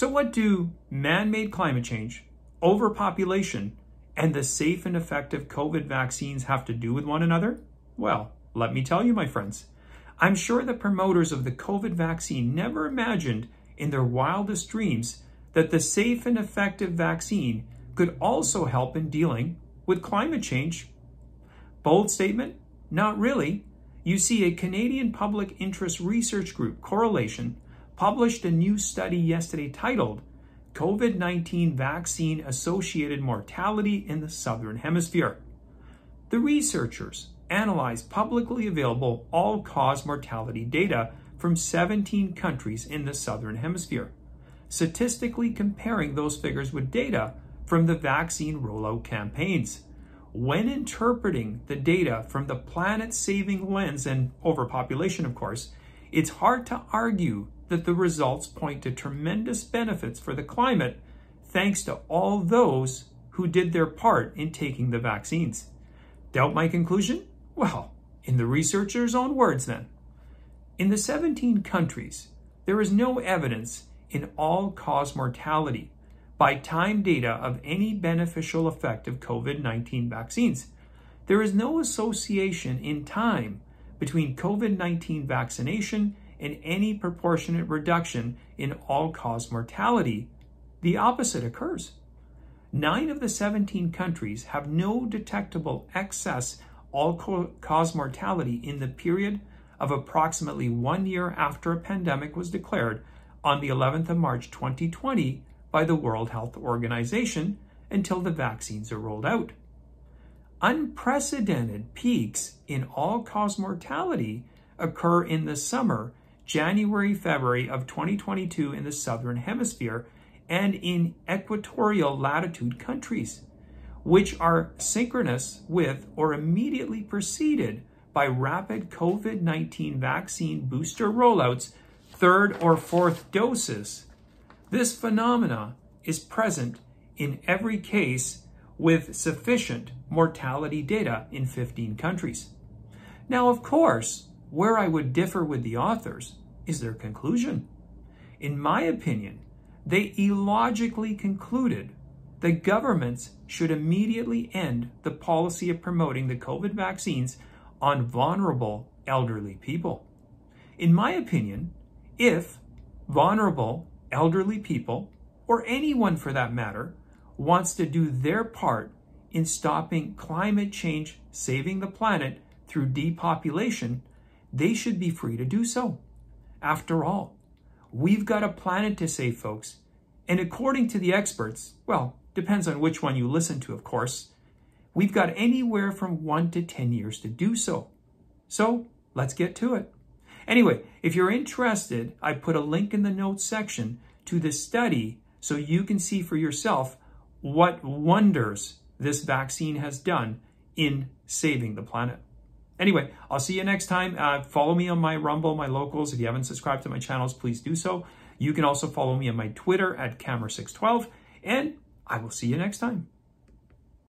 So what do man-made climate change, overpopulation, and the safe and effective COVID vaccines have to do with one another? Well, let me tell you, my friends. I'm sure the promoters of the COVID vaccine never imagined in their wildest dreams that the safe and effective vaccine could also help in dealing with climate change. Bold statement? Not really. You see, a Canadian public interest research group, Correlation, published a new study yesterday titled COVID 19 Vaccine Associated Mortality in the Southern Hemisphere. The researchers analyzed publicly available all cause mortality data from 17 countries in the Southern Hemisphere, statistically comparing those figures with data from the vaccine rollout campaigns. When interpreting the data from the planet saving lens and overpopulation, of course, it's hard to argue that the results point to tremendous benefits for the climate thanks to all those who did their part in taking the vaccines. Doubt my conclusion? Well, in the researchers' own words then. In the 17 countries, there is no evidence in all-cause mortality by time data of any beneficial effect of COVID-19 vaccines. There is no association in time between COVID-19 vaccination and any proportionate reduction in all-cause mortality. The opposite occurs. Nine of the 17 countries have no detectable excess all-cause mortality in the period of approximately one year after a pandemic was declared on the 11th of March 2020 by the World Health Organization until the vaccines are rolled out. Unprecedented peaks in all-cause mortality occur in the summer, January, February of 2022 in the Southern Hemisphere and in equatorial latitude countries, which are synchronous with or immediately preceded by rapid COVID-19 vaccine booster rollouts, third or fourth doses. This phenomena is present in every case with sufficient mortality data in 15 countries. Now, of course, where I would differ with the authors is their conclusion. In my opinion, they illogically concluded that governments should immediately end the policy of promoting the COVID vaccines on vulnerable elderly people. In my opinion, if vulnerable elderly people, or anyone for that matter, wants to do their part in stopping climate change, saving the planet through depopulation, they should be free to do so. After all, we've got a planet to save, folks. And according to the experts, well, depends on which one you listen to, of course, We've got anywhere from one to 10 years to do so. So let's get to it. Anyway, if you're interested, I put a link in the notes section to the study so you can see for yourself what wonders this vaccine has done in saving the planet. Anyway, I'll see you next time. Uh, follow me on my Rumble, my locals. If you haven't subscribed to my channels, please do so. You can also follow me on my Twitter at Kammer612, and I will see you next time.